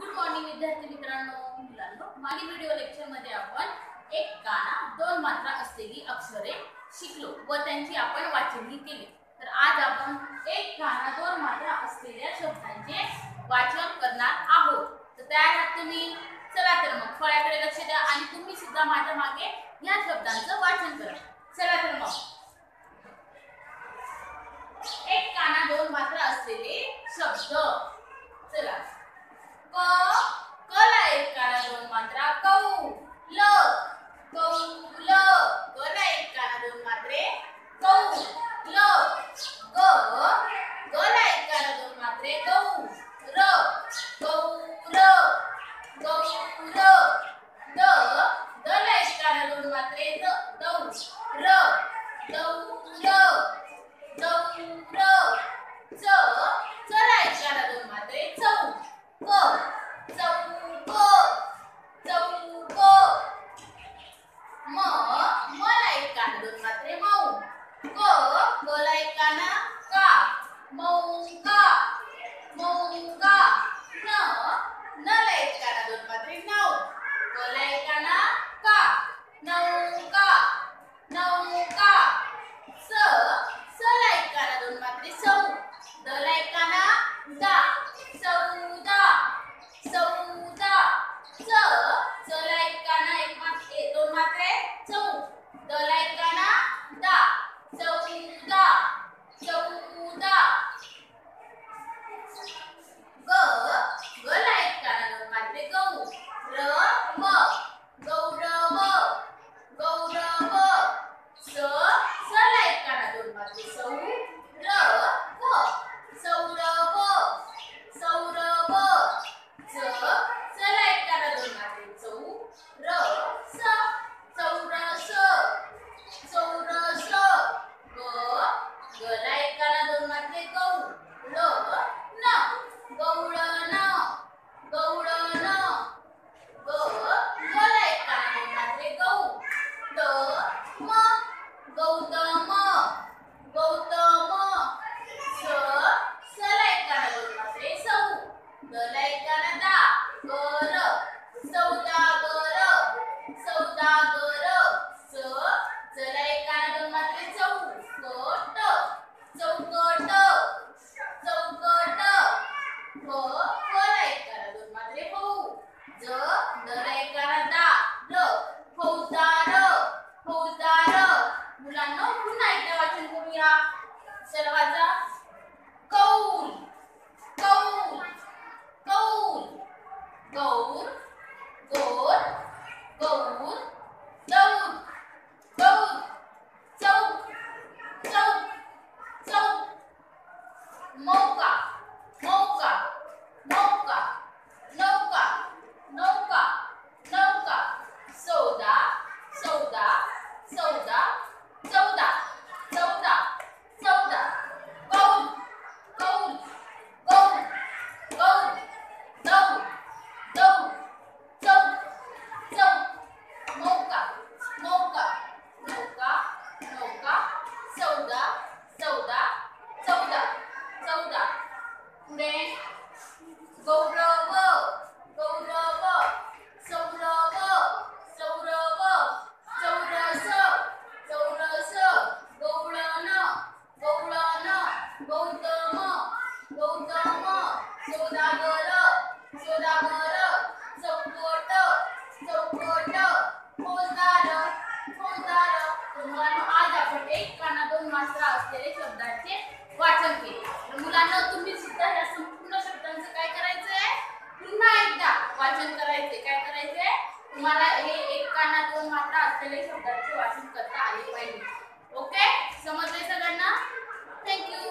Good morning विद्यार्थी मित्रांनो मुलांनो. मागील व्हिडिओ लेक्चरमध्ये आपण एक काना दोन मात्रा असलेली अक्षरे शिकलो व त्यांची आपण वाचनही केली. तर आज आपण एक काना दोन मात्रा असलेल्या शब्दांचे वाचन करणार आहोत. तर तयार आहात तुम्ही? चला तर मग फळ्याकडे लक्ष द्या आणि तुम्ही सुद्धा माझ्या मागे या शब्दांचं वाचन करा. चला तर मग. Go, go like kana, ka. Mau, ka. दला एक काना दा गर. सौदागर सौदागर स. चला एक काना दोन मात्रे चौकट चौकट चौकट फ फला एक काना दोन मात्रे फौ ज. दला एक दा र फौजदार. फौजदार. मुलांना पुन्हा एकदा वाचन करूया. चला कौल. Gaur, Gaur, Gaur, Daud, Daud, Sauk, Sauk, Sauk, Mauka, Mauka, Mauka, Nauka, Nauka, Nauka, Soda, Soda, Soda, वाचन केले. मुलांना तुम्ही सुद्धा या संपूर्ण शब्दांचं काय करायचंय? पुन्हा एकदा वाचन करायचे काय करायचंय? तुम्हाला हे एक काना दोन मात्रा असलेले शब्दांचे वाचन करता आले पाहिजे. ओके समजले सगळ्यांना? थँक्यू